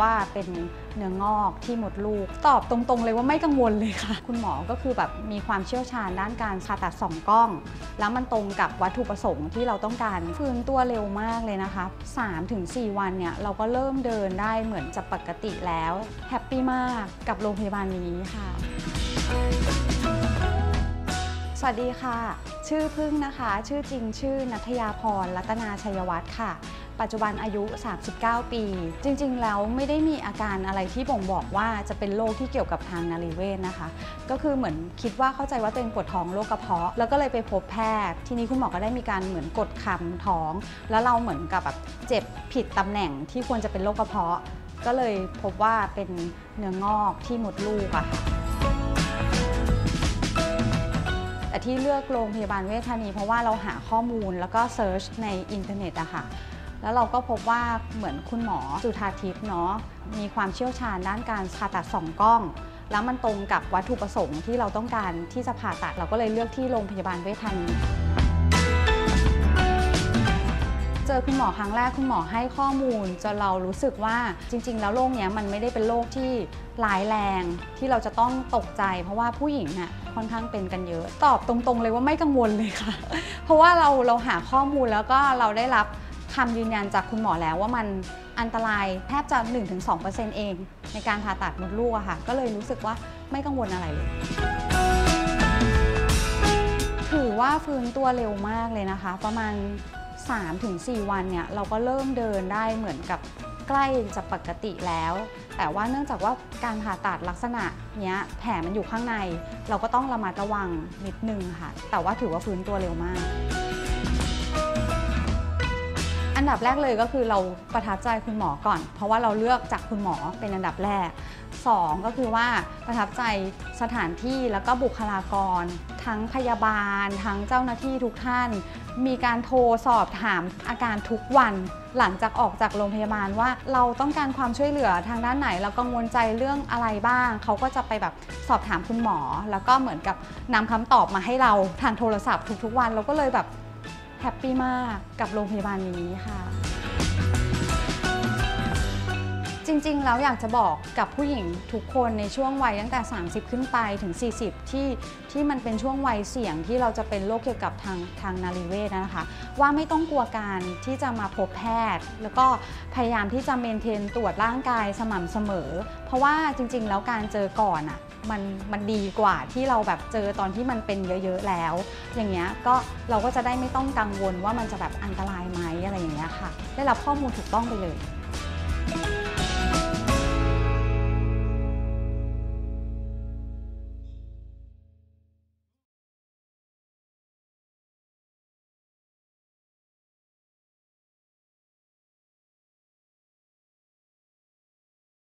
ว่าเป็นเนื้องอกที่หมดลูก ตอบตรงๆ เลยว่าไม่กังวลเลยค่ะ คุณหมอก็คือแบบมีความเชี่ยวชาญด้านการผ่าตัดสองกล้อง แล้วมันตรงกับวัตถุประสงค์ที่เราต้องการฟื้นตัวเร็วมากเลยนะคะ 3-4 วันเนี่ยเราก็เริ่มเดินได้เหมือนจะปกติแล้วแฮปปี้มากกับโรงพยาบาลนี้ค่ะ สวัสดีค่ะ ชื่อพึ่งนะคะ ชื่อจริงชื่อนัทยาพรรัตนาชัยวัฒน์ค่ะ ปัจจุบันอายุ 39 ปี จริงๆ แล้วไม่ได้มีอาการอะไรที่บ่งบอกว่าจะเป็นโรคที่เกี่ยวกับทางนารีเวชนะคะ ก็คือเหมือนคิดว่าเข้าใจว่าตัวเองปวดท้องโรคกระเพาะ แล้วก็เลยไปพบแพทย์ ทีนี้คุณหมอก็ได้มีการเหมือนกดคลำท้อง แล้วเราเหมือนกับแบบเจ็บผิดตำแหน่งที่ควรจะเป็นโรคกระเพาะ ก็เลยพบว่าเป็นเนื้องอกที่มดลูกอะค่ะ แต่ที่เลือกโรงพยาบาลเวชธานี เพราะว่าเราหาข้อมูลแล้วก็ search ในอินเทอร์เน็ตอะค่ะ แล้วเราก็พบว่าเหมือนคุณหมอจุธาทิพย์เนาะมีความเชี่ยวชาญด้านการผ่าตัดสองกล้อง แล้วมันตรงกับวัตถุประสงค์ที่เราต้องการที่จะผ่าตัด เราก็เลยเลือกที่โรงพยาบาลเวชธานี เจอคุณหมอครั้งแรกคุณหมอให้ข้อมูลจนเรารู้สึกว่าจริง ๆ แล้วโรคเนี้ยมันไม่ได้เป็นโรคที่ร้ายแรงที่เราจะต้องตกใจ เพราะว่าผู้หญิงน่ะค่อนข้างเป็นกันเยอะ ตอบตรงๆ เลยว่าไม่กังวลเลยค่ะ เพราะว่าเราเราหาข้อมูลแล้วก็เราได้รับคำยืนยันจากคุณหมอแล้วว่ามันอันตรายแทบจะ 1-2%เอง ในการผ่าตัดมดลูกอะค่ะ ก็เลยรู้สึกว่าไม่กังวลอะไรเลย ถือว่าฟื้นตัวเร็วมากเลยนะคะ ประมาณ 3-4 วันเนี่ยเราก็เริ่มเดินได้เหมือนกับใกล้จะปกติแล้ว แต่ว่าเนื่องจากว่าการผ่าตัดลักษณะเนี้ยแผลมันอยู่ข้างใน เราก็ต้องระมัดระวังนิดนึงค่ะ แต่ว่าถือว่าฟื้นตัวเร็วมาก อันดับแรกเลยก็คือเราประทับใจคุณหมอก่อน เพราะว่าเราเลือกจากคุณหมอเป็นอันดับแรก 2 ก็คือว่าประทับใจสถานที่แล้วก็บุคลากร ทั้งพยาบาล ทั้งเจ้าหน้าที่ทุกท่าน มีการโทรสอบถามอาการทุกวัน หลังจากออกจากโรงพยาบาลว่าเราต้องการความช่วยเหลือทางด้านไหน เรากังวลใจเรื่องอะไรบ้าง เขาก็จะไปแบบสอบถามคุณหมอ แล้วก็เหมือนกับนำคำตอบมาให้เราทางโทรศัพท์ทุกๆวัน เราก็เลยแบบแฮปปี้มากกับโรงพยาบาลนี้ค่ะ จริงๆ แล้วอยากจะบอกกับผู้หญิงทุกคนในช่วงวัยตั้งแต่ 30 ขึ้นไปถึง 40 ที่ที่มันเป็นช่วงวัยเสี่ยงที่เราจะเป็นโรคเกี่ยวกับทางทางนารีเวชนะคะ ว่าไม่ต้องกลัวการที่จะมาพบแพทย์ แล้วก็พยายามที่จะเมนเทนตรวจร่างกายสม่ำเสมอ เพราะว่าจริง ๆ แล้วการเจอก่อนอะมันมันดีกว่าที่เราแบบเจอตอนที่มันเป็นเยอะๆแล้ว อย่างเงี้ยก็เราก็จะได้ไม่ต้องกังวลว่ามันจะแบบอันตรายไหมอะไรอย่างเงี้ยค่ะ ได้รับข้อมูลถูกต้องไปเลย